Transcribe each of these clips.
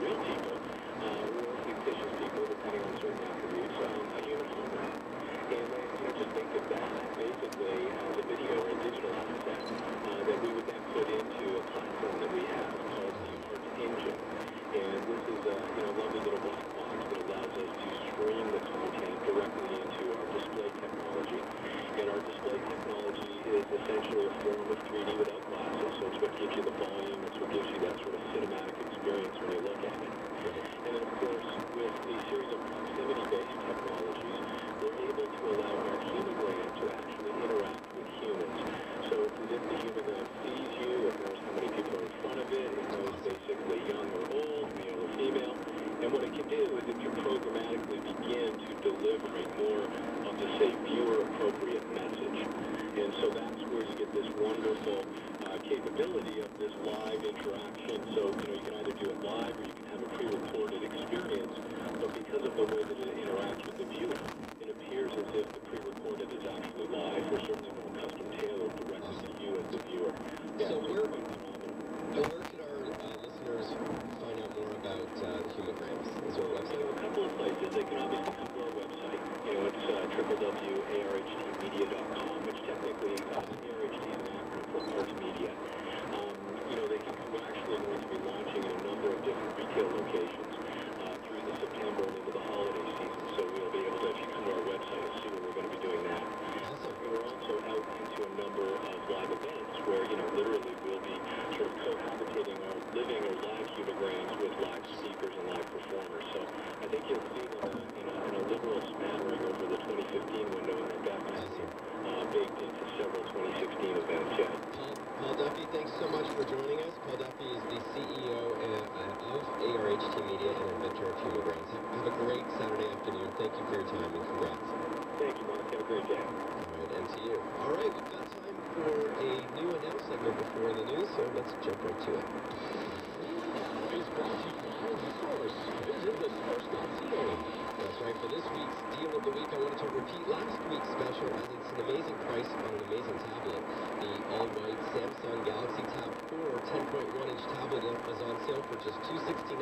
real people, uh, or fictitious people, depending on certain attributes, um, a human hologram. And then, you know, just think of that basically as a video or a digital asset uh, that we would then put into a platform that we have called the ARHT Engine. And this is a, you know, lovely little black box that allows us to stream the content directly into our display technology. And our display technology is essentially a form of 3D without glasses, so it's what gives you the volume, it's what gives you that sort of cinematic experience when you look at it. And then, of course, with a series of proximity-based technologies, we're able to allow our humogram to actually interact with humans. So it's as if the humogram sees you, it knows how many people are in front of it, it knows basically young or old, male or female. And what it can do is it can programmatically begin to deliver a more of the, say, viewer-appropriate message. And so that's where you get this wonderful uh, capability of this live interaction. So, you know, you can either do it live or you can have a pre-recorded experience. But because of the way that it interacts with the viewer, it appears as if the pre-recorded is actually live or certainly more custom tailored directly to you as the viewer. Yeah, So where- can our uh, listeners find out more about uh, the humograms? Is there a So website? a couple of places. They can obviously www.arhtmedia.com, which technically uh, ARHT is an acronym Media. Um, you know, they can. We're actually going to be launching in a number of different retail locations uh, through the September and into the holiday season. So we'll be able to, if you come to our website, you'll see where we're going to be doing that. And we're also out into a number of live events where, you know, literally we'll be sort of cohabitating our living or live humograms with live speakers and live performers. So I think you'll see them in a, in a liberal smattering over the 2015 window, and they're definitely uh, baked into several 2016 events. Yeah. Paul, Duffy, thanks so much for joining us. Paul Duffy is the CEO of ARHT Media and inventor of humograms. Have, have a great Saturday afternoon. Thank you for your time and congrats. Thank you, Mark. Have a great day. All right, and to you. All right, we've got time for a new announcement before the news, so let's jump right to it. is brought to you by The Source. Visit thesource.ca. That's right, for this week's Deal of the Week, I wanted to repeat last week's special as it's an amazing price on an amazing tablet. The all-white Samsung Galaxy Tab 4 10.1-inch tablet is on sale for just 269,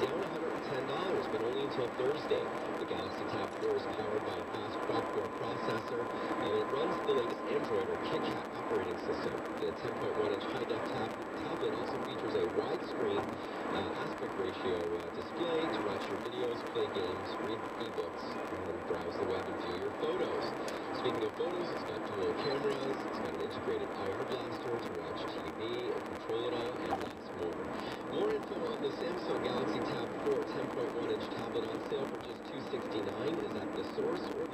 down $110, but only until Thursday. The Galaxy Tab 4 is powered by a fast quad-core processor, and it runs the latest Android or KitKat operating system. The 10.1-inch high-def tab tablet also features a widescreen aspect ratio uh, display to watch your videos, play games, read ebooks, and browse the web and view your photos. Speaking of photos, it's got dual cameras, it's got an integrated IR blaster to watch TV and control it all, and lots more. More info on the Samsung Galaxy Tab 4 10.1-inch tablet on sale for just 269 is at The Source or.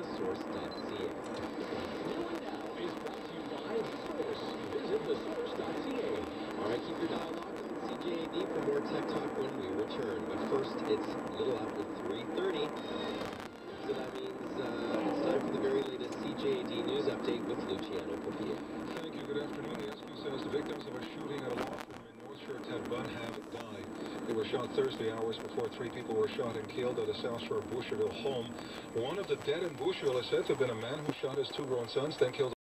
Now is brought to you by The Source. Visit thesource.ca. All right, keep your dial locked on CJAD Tech Talk when we return. But first, it's a little after 3.30. So that means uh, it's time for the very latest CJAD news update with Luciano Papia. Thank you. Good afternoon. The SQ says the victims of a shooting at a law firm in North Shore Bun have died. They were shot Thursday hours before three people were shot and killed at a South Shore Boucherville home. One of the dead in Boucherville is said to have been a man who shot his two grown sons, then killed